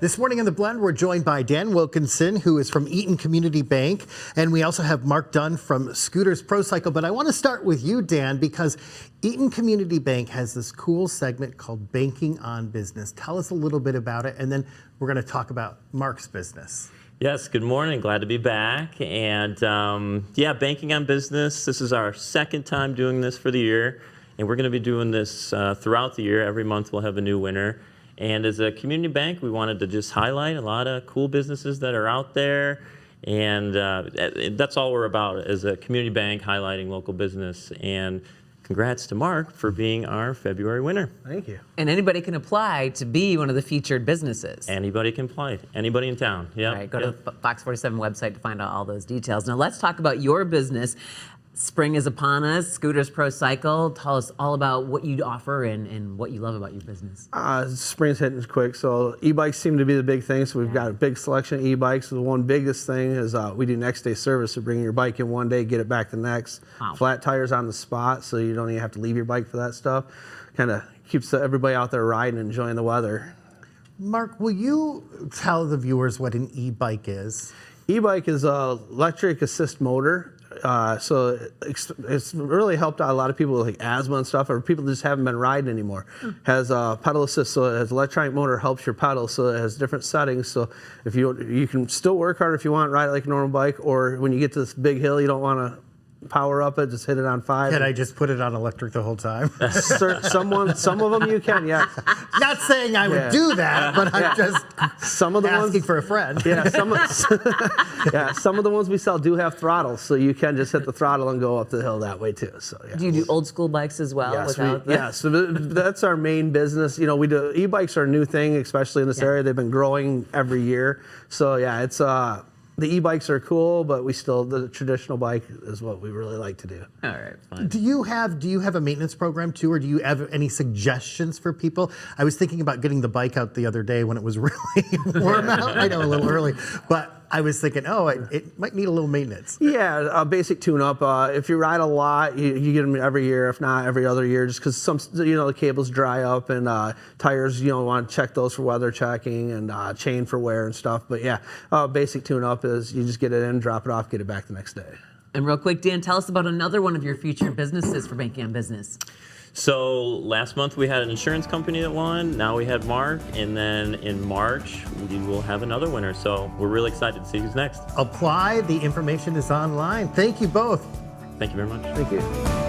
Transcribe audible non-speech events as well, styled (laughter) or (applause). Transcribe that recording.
This morning on The Blend, we're joined by Dan Wilkinson, who is from Eaton Community Bank, and we also have Mark Dunn from Scooter's Pro Cycle. But I want to start with you, Dan, because Eaton Community Bank has this cool segment called Banking on Business. Tell us a little bit about it, and then we're going to talk about Mark's business. Yes, good morning. Glad to be back. And um, yeah, Banking on Business. This is our second time doing this for the year. And we're going to be doing this uh, throughout the year. Every month we'll have a new winner. And as a community bank, we wanted to just highlight a lot of cool businesses that are out there. And uh, that's all we're about as a community bank, highlighting local business. And congrats to Mark for being our February winner. Thank you. And anybody can apply to be one of the featured businesses. Anybody can apply. Anybody in town. Yeah. All right, go to the Fox 47 website to find out all those details. Now let's talk about your business. Spring is upon us. Scooter's Pro Cycle. Tell us all about what you offer and, and what you love about your business. Uh, spring's hitting quick, so e-bikes seem to be the big thing. So we've got a big selection of e-bikes. The one biggest thing is uh, we do next day service. So bring your bike in one day, get it back the next. Wow. Flat tires on the spot, so you don't even have to leave your bike for that stuff. Kind of keeps everybody out there riding, enjoying the weather. Mark, will you tell the viewers what an e-bike is? E-bike is a electric assist motor. Uh, so it's, really helped out a lot of people with like asthma and stuff, or people that just haven't been riding anymore. Has a pedal assist, so it has electronic motor helps your pedal, so it has different settings. So if you you can still work hard if you want, ride it like a normal bike, or when you get to this big hill, you don't want to power up it, just hit it on five. Can I just put it on electric the whole time? (laughs) Cer- someone, some of them you can, yeah. Not saying I would Yeah. do that, but I'm just Some of the asking ones, for a friend. (laughs) yeah, some of, (laughs) yeah, some of the ones we sell do have throttles, so you can just hit the throttle and go up the hill that way too. So yeah. Do you do old school bikes as well? Yes, we, the- yeah, so th- that's our main business. You know, we do e-bikes are a new thing, especially in this Yeah. area. They've been growing every year. So yeah, it's uh, the e-bikes are cool, but we still the traditional bike is what we really like to do. All right, fine. Do you have do you have a maintenance program too, or do you have any suggestions for people? I was thinking about getting the bike out the other day when it was (laughs) really warm out. I know a little early, but I was thinking, oh, it, it might need a little maintenance. Yeah, a basic tune-up. Uh, if you ride a lot, you, you get them every year. If not, every other year, just because some, you know, the cables dry up and uh, tires, you know, want to check those for weather checking and uh, chain for wear and stuff. But yeah, uh, basic tune-up is you just get it in, drop it off, get it back the next day. And real quick, Dan, tell us about another one of your future businesses for Banking on Business. So last month we had an insurance company that won. Now we had Mark, and then in March we will have another winner. So we're really excited to see who's next. Apply. The information is online. Thank you both. Thank you very much. Thank you.